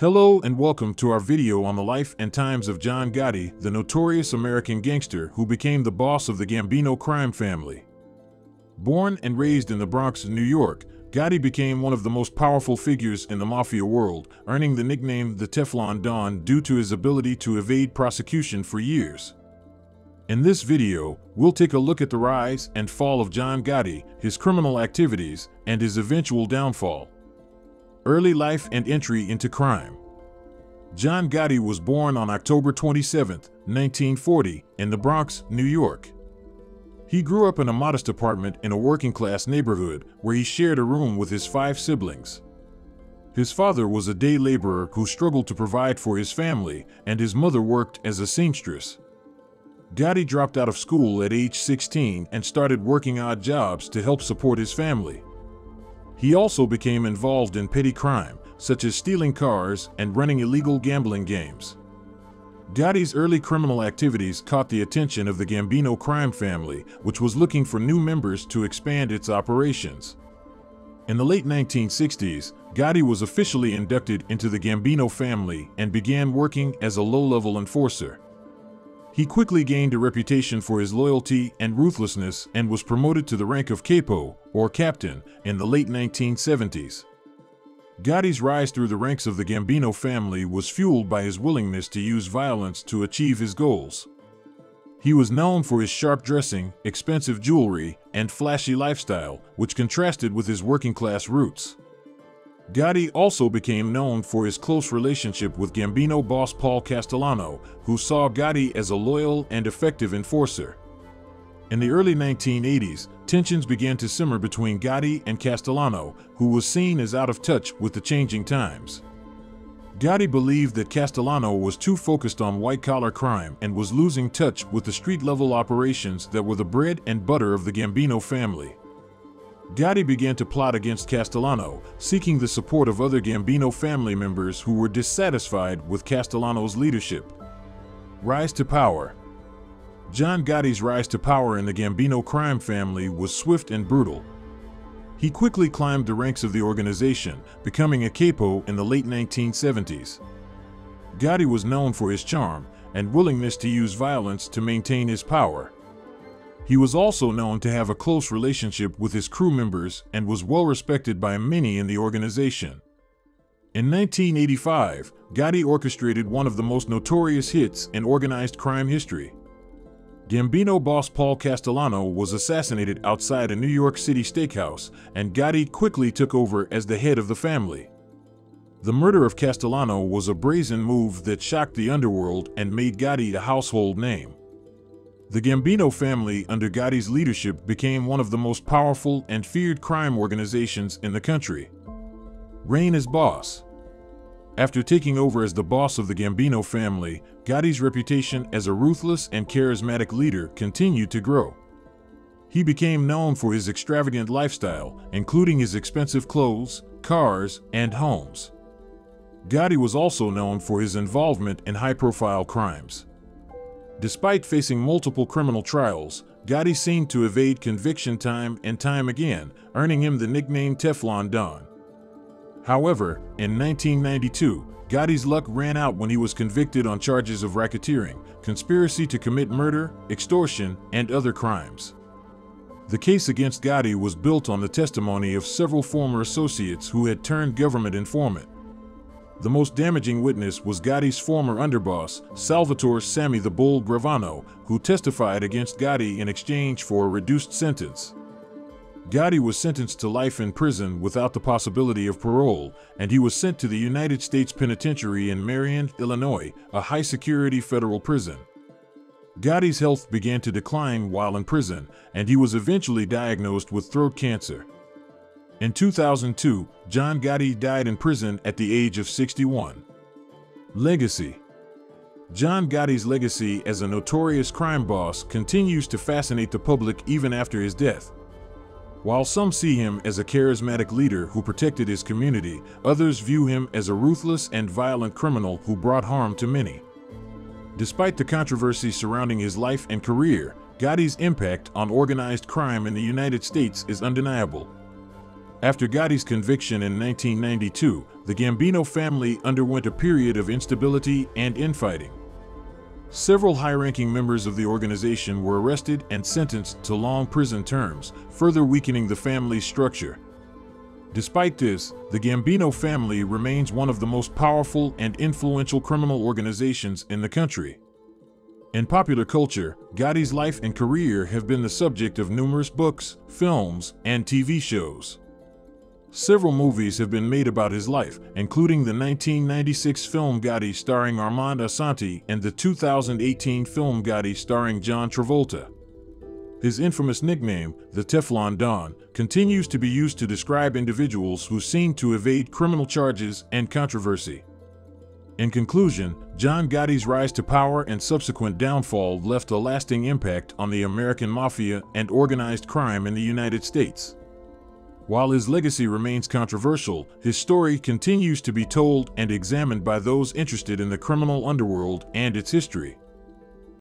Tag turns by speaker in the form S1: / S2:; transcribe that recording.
S1: Hello and welcome to our video on the life and times of John Gotti, the notorious American gangster who became the boss of the Gambino crime family. Born and raised in the Bronx, New York, Gotti became one of the most powerful figures in the mafia world, earning the nickname the Teflon Don due to his ability to evade prosecution for years. In this video, we'll take a look at the rise and fall of John Gotti, his criminal activities, and his eventual downfall. Early life and entry into crime. John Gotti was born on October 27, 1940, in the Bronx, New York. He grew up in a modest apartment in a working class neighborhood where he shared a room with his five siblings. His father was a day laborer who struggled to provide for his family, and his mother worked as a seamstress. Gotti dropped out of school at age 16 and started working odd jobs to help support his family. He also became involved in petty crime, such as stealing cars and running illegal gambling games. Gotti's early criminal activities caught the attention of the Gambino crime family, which was looking for new members to expand its operations. In the late 1960s, Gotti was officially inducted into the Gambino family and began working as a low-level enforcer. He quickly gained a reputation for his loyalty and ruthlessness and was promoted to the rank of capo, or captain, in the late 1970s. Gotti's rise through the ranks of the Gambino family was fueled by his willingness to use violence to achieve his goals. He was known for his sharp dressing, expensive jewelry, and flashy lifestyle, which contrasted with his working class roots. Gotti also became known for his close relationship with Gambino boss Paul Castellano, who saw Gotti as a loyal and effective enforcer. In the early 1980s, tensions began to simmer between Gotti and Castellano, who was seen as out of touch with the changing times. Gotti believed that Castellano was too focused on white-collar crime and was losing touch with the street-level operations that were the bread and butter of the Gambino family. Gotti began to plot against Castellano, seeking the support of other Gambino family members who were dissatisfied with Castellano's leadership. Rise to power. John Gotti's rise to power in the Gambino crime family was swift and brutal. He quickly climbed the ranks of the organization, becoming a capo in the late 1970s. Gotti was known for his charm and willingness to use violence to maintain his power. He was also known to have a close relationship with his crew members and was well respected by many in the organization. In 1985, Gotti orchestrated one of the most notorious hits in organized crime history. Gambino boss Paul Castellano was assassinated outside a New York City steakhouse, and Gotti quickly took over as the head of the family. The murder of Castellano was a brazen move that shocked the underworld and made Gotti a household name. The Gambino family, under Gotti's leadership, became one of the most powerful and feared crime organizations in the country. Reign as boss. After taking over as the boss of the Gambino family, Gotti's reputation as a ruthless and charismatic leader continued to grow. He became known for his extravagant lifestyle, including his expensive clothes, cars, and homes. Gotti was also known for his involvement in high-profile crimes. Despite facing multiple criminal trials, Gotti seemed to evade conviction time and time again, earning him the nickname Teflon Don. However, in 1992, Gotti's luck ran out when he was convicted on charges of racketeering, conspiracy to commit murder, extortion, and other crimes. The case against Gotti was built on the testimony of several former associates who had turned government informant. The most damaging witness was Gotti's former underboss, Salvatore Sammy the Bull Gravano, who testified against Gotti in exchange for a reduced sentence. Gotti was sentenced to life in prison without the possibility of parole, and he was sent to the United States Penitentiary in Marion, Illinois, a high-security federal prison. Gotti's health began to decline while in prison, and he was eventually diagnosed with throat cancer. In 2002, John Gotti died in prison at the age of 61. Legacy John Gotti's legacy as a notorious crime boss continues to fascinate the public even after his death. While some see him as a charismatic leader who protected his community, others view him as a ruthless and violent criminal who brought harm to many. Despite the controversy surrounding his life and career, Gotti's impact on organized crime in the United States is undeniable. After Gotti's conviction in 1992, the Gambino family underwent a period of instability and infighting. Several high-ranking members of the organization were arrested and sentenced to long prison terms, further weakening the family's structure. Despite this, the Gambino family remains one of the most powerful and influential criminal organizations in the country. In popular culture, Gotti's life and career have been the subject of numerous books, films, and TV shows. Several movies have been made about his life, including the 1996 film Gotti starring Armand Assante and the 2018 film Gotti starring John Travolta. His infamous nickname, the Teflon Don, continues to be used to describe individuals who seem to evade criminal charges and controversy. In conclusion, John Gotti's rise to power and subsequent downfall left a lasting impact on the American mafia and organized crime in the United States. While his legacy remains controversial, his story continues to be told and examined by those interested in the criminal underworld and its history.